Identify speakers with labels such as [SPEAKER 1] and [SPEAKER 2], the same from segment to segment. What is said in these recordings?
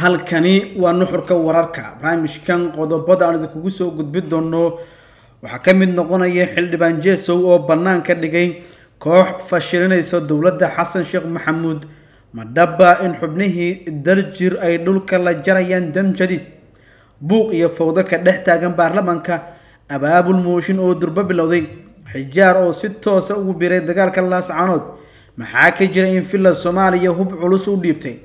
[SPEAKER 1] halkani waa nuxurka wararka. Barnaamijkan qodobada aan idinkugu soo gudbin doono waxaa ka mid noqonaya xildhibaan jeesow oo bannaan ka dhigay koox fashilinaysa dowladda xasan sheekh maxamuud. Madhaba in xubnihii daljir ay dhulka la jarayaan dam jadiid buuq iyo fowdo ka dhex taagan baarlamaanka abaabul mooshin oo durbo bilowday. Xijaar oo si toosa ugu biray dagaalka laascaanood. Maxaa ka jira in villa soomaaliya hub culus u dhiibtay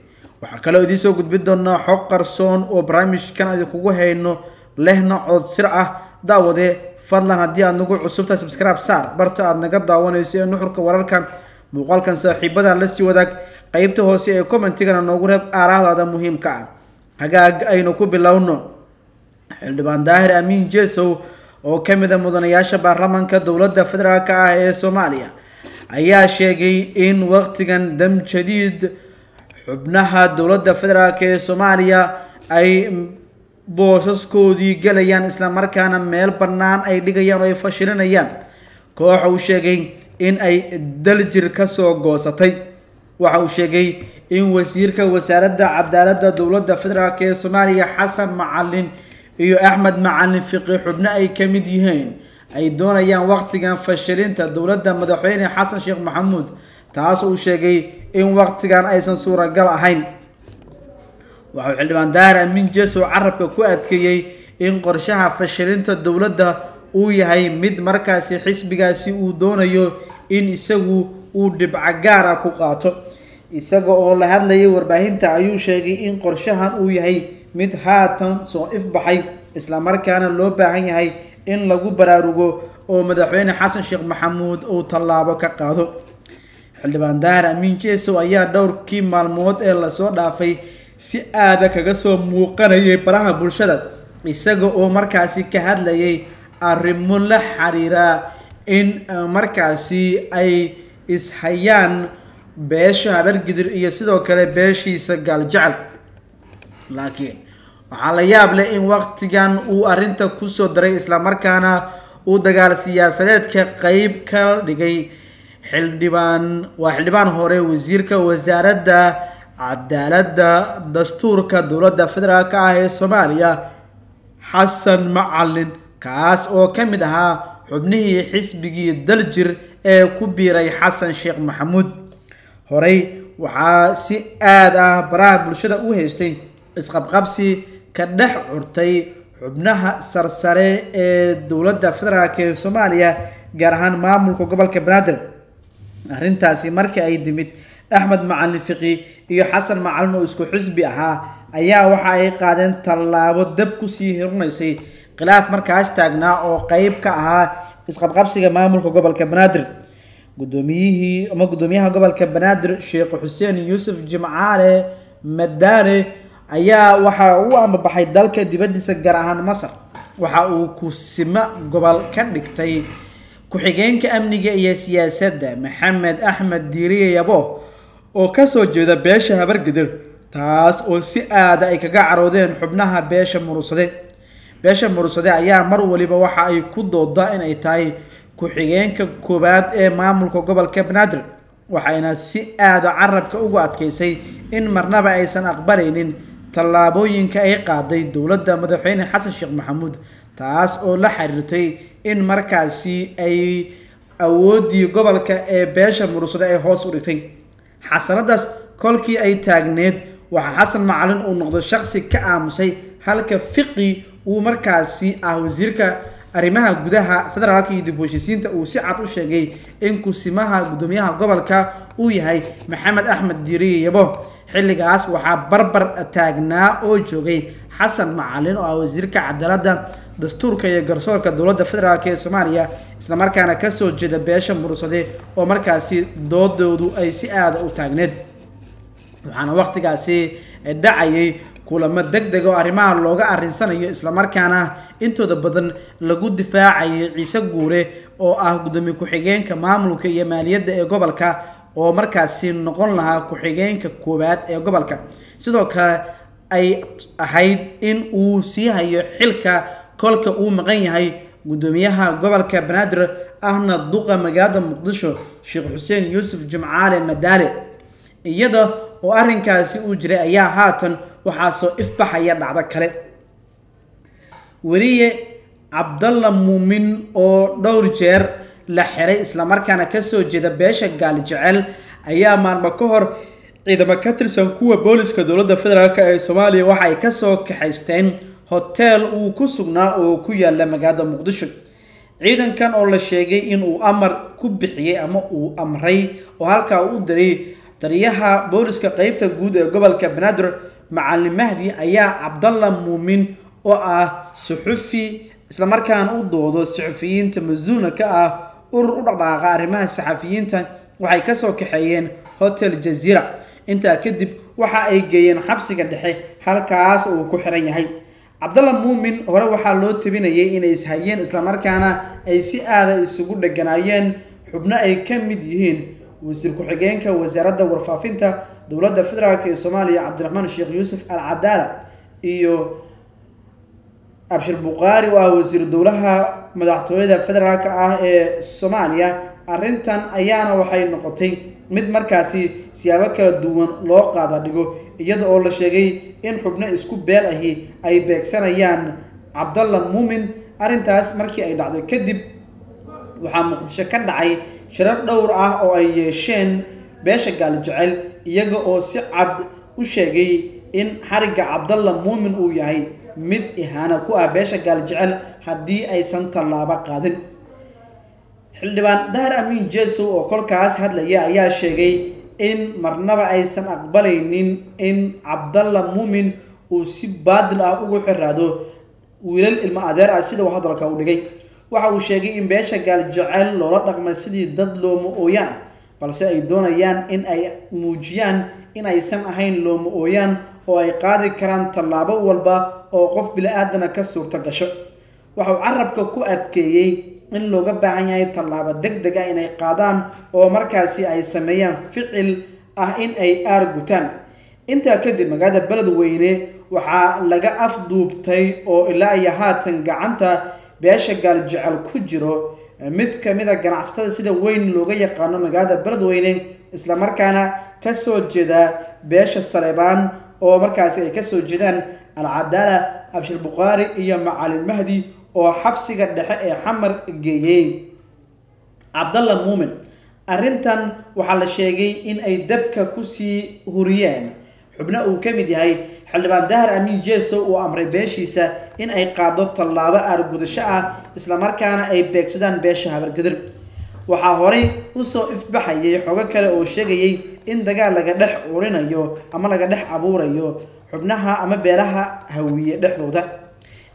[SPEAKER 1] waxaa kaloo idiin soo gudbin doonaa xog qarsoon oo barnaamijkan idinkugu hayno lehna cod sir ah. Daawadee fadlan haddii aad nagu cusubtahay subscribe saar barta aad naga daawanayso ee nuxurka wararka muuqaalkan saaxiibada la sii wadaag qeybta hoose ee commentigana noogu reeb aaraahdaada muhiimka ah. Hagaag aynu ku bilowno. Xildhibaan daahir amiin jeesow oo ka mid a mudanayaasha baarlamaanka dowladda federaalk ah ee soomaaliya ayaa sheegay in waqtigan dam jadiid xubnaha dowladda federaalk ee soomaaliya ay boosaskoodii galayaan islamarkaana meel bannaan ay dhigayaan oo ay fashilinayaan kooxa uu sheegay in ay daljir ka soo goosatay. Waxa uu sheegay in wasiirka wasaaradda cadaaladda dowladda federaalk ee soomaaliya xasan macalin iyo axmed macalin fiqi xubno ay ka mid yihiin ay doonayaan waqtigan fashilinta dowladda madaxweyne xasan sheekh maxamuud taas uu sheegay in waqtigan aysan suuragal ahayn. Waxauu xildhibaan daahir amiin jeesow carabka ku adkeeyey in qorshaha fashilinta dowladda uu yahay mid markaasi xisbigaasi uu doonayo in isagu uu dhibco gaar ku qaato. Isaga oo la hadlayay warbaahinta ayuu sheegay in qorshahan uu yahay mid haatan soo ifbaxay islamarkaana loo baahan yahay in lagu baraarugo oo madaxweyne xasan sheekh maxamuud uu tallaabo ka qaado xildhibaan daahir amiin jeesow ayaa dhowrkii maalmood ee la soo dhaafay si aada kaga soo muuqanayay baraha bulshada isaga oo markaasi ka hadlayay arrimo la xiriira in markaasi ay ishayaan beesha habargidir iyo sidoo kale beeshiisa gaaljecel laakiin waxaa la yaab leh in waqtigan uu arrinta ku soo daray islamarkaana uu dagaal siyaasadeedka qeyb ka dhigay xildhibaan waa xildhibaan hore wasiirka wasaaradda cadaaladda dastuurka dowladda federaalk ah ee soomaaliya xasan macalin kaas oo ka mid ahaa xubnihii xisbigii daljir ee ku biiray xasan sheekh maxamuud. Horey waxaa si aad ah baraha bulshada u haystay isqabqabsi ka dhex curtay xubnaha sarsare ee dowladda federaalk ee soomaaliya gaar ahaan maamulka gobolka banaadir arrintaasi markii ay timid axmed macalin fiqi iyo xasan macalin oo isku xisbi ahaa ayaa waxa ay qaadeen tallaabo dab ku sii hirnaysay. Khilaaf markaas taagnaa oo qeyb ka ahaa isqabqabsiga maamulka gobolka banaadir. Gudoomiyihii ama guddoomiyaha gobolka banaadir sheekh xuseen yuusuf jimcaale madaane ayaa waxa uu amabaxay dalka dibadiisa gaar ahaan masar. Waxa uu kusimo gobol ka dhigtay ku-xigeenka amniga iyo siyaasadda maxamed axmed diiriye yabo oo ka soo jeeda beesha habargidir taas oo si aada ay kaga caroodeen xubnaha beesha murusade beesha murusade ayaa mar waliba waxa ay ku doodaa in ay tahay ku-xigeenka koowaad ee maamulka gobolka banaadir waxayna si aada carabka ugu adkeysay in marnaba aysan aqbalaynin tallaabooyinka ay qaaday dowladda madaxweyne xasan sheekh maxamuud taas oo la xiriirtay in markaasi ay awooddii gobolka ee beesha murusade ay hoos u dhigtay. Xasanadaas kolkii ay taagneed waxaa xasan macalin uu noqdo shaqsi ka aamusay halka fiqi uu markaasi ah wasiirka arrimaha gudaha federaalka iyo dib heshiisiinta uu si cad u sheegay in kusimaha guddoomiyaha gobolka uu yahay maxamed axmed diiriye yabo. Xilligaas waxaa barbar taagnaa oo joogay xasan macalin oo ah wasiirka cadaaladda dastuurka iyo garsoorka dowladda federaalk ee soomaaliya islamarkaana ka soo jeeda beesha murusade oo markaasi doodoodu ay si aada u taagneed. Waxaana waqtigaasi dhacayay kulamo deg deg oo arrimaha looga arrinsanayo islamarkaana intooda badan lagu difaacayay ciise guure oo ah guddoomiye ku-xigeenka maamulka iyo maaliyadda ee gobolka oo markaasi noqon lahaa ku-xigeenka koowaad ee gobolka. Sidoo kale ay ahayd in uu sii hayo xilka kolka uu maqan yahay guddoomiyaha gobolka banaadir ahna duqa magaalada muqdisho sheekh xuseen yuusuf jimcaale madaale. Iyada oo arrinkaasi uu jiray ayaa haatan waxaa soo ifbaxaya dhacdo kale. Weriye cabdalla muumin oo dhowr jeer la xiray islamarkaana ka soo jeeda beesha gaali jecel ayaa maalmo ka hor ciidamo ka tirsan kuwa booliska dowladda federaalk ee soomaaliya waxa ay ka soo kaxaysteen hoteel uu ku sugnaa oo ku yaalla magaalada muqdisho. Ciidankan oo la sheegay inuu amar ku bixiyey ama uu amray oo halkaa u diray taliyaha booliska qeybta guud ee gobolka banaadir macalin mahdi ayaa cabdalla muumin oo ah suxufi islamarkaana u doodo saxufiyiinta masuulna ka ah urur u dhaqdhaqaaqa arrimaha saxafiyiinta waxay ka soo kaxeeyeen hotel jaziira intaa kadib waxa ay geeyeen xabsiga dhexe halkaas uu ku xiran yahay cabdalla muumin hore waxaa loo tabinayay inay ishayeen islamarkaana ay si aada isugu dheganaayeen xubno ay ka mid yihiin wasiir ku-xigeenka wasaaradda warfaafinta dowladda federaalk ee soomaaliya cabdiraxmaan sheekh yuusuf al cadaala iyo abshir bukhaari oo ah wasiir dowlaha madaxtooyada federaalk ah ee soomaaliya arrintan ayaana waxay noqotay mid markaasi siyaabo kala duwan loo qaada dhigo iyada oo la sheegay in xubno isku beel ahi ay beegsanayaan cabdalla muumin arrintaas markii ay dhacday kadib waxaa muqdisho ka dhacay shirar dhowr ah oo ay yeesheen beesha gaali jecel iyaga oo si cad u sheegay in xarigga cabdalla muumin uu yahay mid ihaana ku ah beesha gaali jecel haddii aysan tallaabo qaadin xildhibaan dahar amiin jesow oo kolkaas hadlaya ayaa sheegay in marnaba aysan aqbalaynin in cabdalla muumin uu si baadil ah ugu xiraado wiilal ilmo adeer ah sida uu hadalka u dhigay. Waxa uu sheegay in beesha gaal jecel loola dhaqmay sidii dad looma ooyaan balse ay doonayaan in ay muujiyaan in aysan ahayn looma ooyaan oo ay qaadi karaan tallaabo walba oo qof bili-aadana ka suurto gasho waxa uu carabka ku adkeeyey in looga baahan yahay tallaabo deg deg ah inay qaadaan oo markaasi ay sameeyaan ficil ah in ay aar gutaan. Intaa kadib magaalada beledweyne waxaa laga afduubtay oo ilaa iyo haatan gacanta beesha gaal jecel ku jiro. Mid ka mid a ganacsatada sida weyn looga yaqaano magaalada beledweyne islamarkaana ka soo jeeda beesha saleebaan oo markaasi ay ka soo jeedaan alcadaala abshir bukhaari iyo macalin mahdi oo xabsiga dhexe ee xamar geeyey. Cabdalla muumin arrintan waxaa la sheegay in ay dabka ku sii huriyeen. Xubno uu ka mid yahay xildhibaan dahar amiin jeso uu amray beeshiisa in ay qaado tallaabo aargudasho ah islamarkaana ay beegsadaan beesha habargadir. Waxaa horey u soo ifbaxayay xogo kale oo sheegayay in dagaal laga dhex urinayo ama laga dhex abuurayo xubnaha ama beelaha hawiye dhexdooda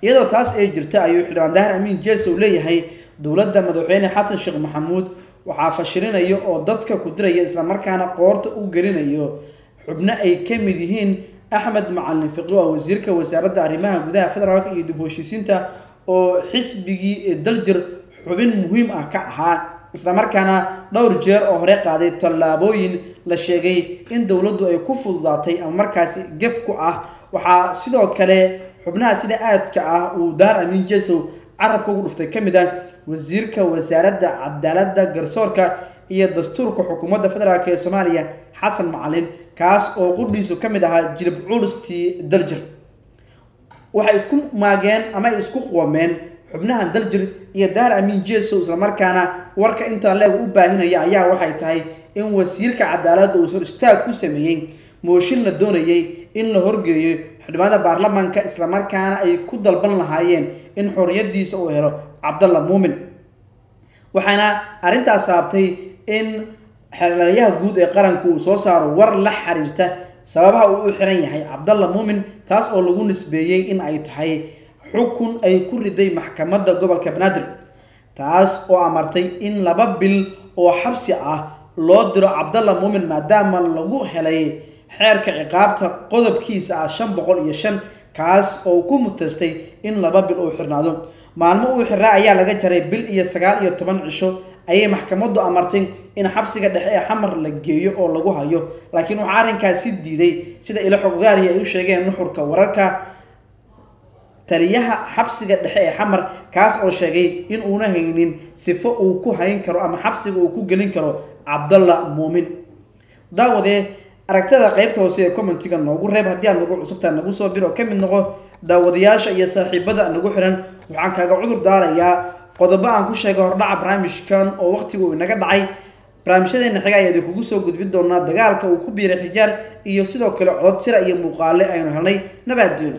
[SPEAKER 1] iyadoo taas ay jirta ayuu xildhibaan dahar amiin jesow leeyahay dowladda madaxweyne xasan sheekh maxamuud waxaa fashilinayo oo dadka ku diraya islamarkaana qoorta u gelinayo xubno ay ka mid yihiin axmed macalin fiqi oo wasiirka wasaaradda arrimaha gudaha federaalk iyo dib u heshiisiinta oo xisbigii daljir xubin muhiim ah ka ahaa. Islamarkaana dhowr jeer oo hore qaaday tallaabooyin la sheegay in dowladdu ay ku fududaatay ama markaasi gef ku ah. Waxaa sidoo kale xubnaha sida aadka ah uu daar amiin jesow carabka ugu dhuftay ka mid ah wasiirka wasaaradda cadaaladda garsoorka iyo dastuurka xukuumadda federaalk ee soomaaliya xasan macalin kaas oo qudhiisu ka mid ahaa jilib culustii daljir. Waxay isku maageen ama ay isku qoomeen xubnaha daljir iyo daar amiin jesow islamarkaana warka intaa leeg u baahinaya ayaa waxay tahay in wasiirka cadaaladda uu hor istaag ku sameeyey mooshin la doonayay in la horgeeyo xildhibaanada baarlamaanka islamarkaana ay ku dalban lahaayeen in xorriyadiisa uu helo cabdalla muumin waxaana arrintaas saabtay in xeelaliyaha guud ee qaranku uu soo saaro war la xiriirta sababaha uu u xiran yahay cabdalla muumin taas oo lagu nisbeeyey in ay tahay xukun ay ku riday maxkamadda gobolka banaadir taas oo amartay in laba bil oo xabsi ah loo diro cabdalla muumin maadaama lagu helay xeerka ciqaabta qodobkiisa ah shan boqol iyo shan kaas oo ku mutaystay in laba bil uu xirnaado. Maalmo uu xiraa ayaa laga jaray bil iyo sagaal iyo toban cisho. Ayay maxkamaddu amartay in xabsiga dhexe ee xamar la geeyo oo lagu hayo. Laakiin waxaa arrinkaasi diiday sida ilo xogaari ay u sheegeen nuxurka wararka taliyaha xabsiga dhexe ee xamar kaas oo sheegay in uuna haynin sifo uu ku hayn karo ama xabsiga uu ku gelin karo cabdalla muumin daawadee aragtada qaybta hoose ee commentiga noogu reeb haddii aad nagu cusubtaa nagu soo bir oo ka mid noqo daawadayaasha iyo saaxiibada nagu xiran waxaan kaaga cudur daarayaa qodobo aan ku sheegay hordhaca barnaamijkan oo waqtigu inaga dhacay. Barnaamijyadeena xiga ayaa idinkugu soo gudbin doonaa dagaalka uu ku biiray xijaar iyo sidoo kale codod sira iyo muuqaale aynu helnay. Nabaaddoon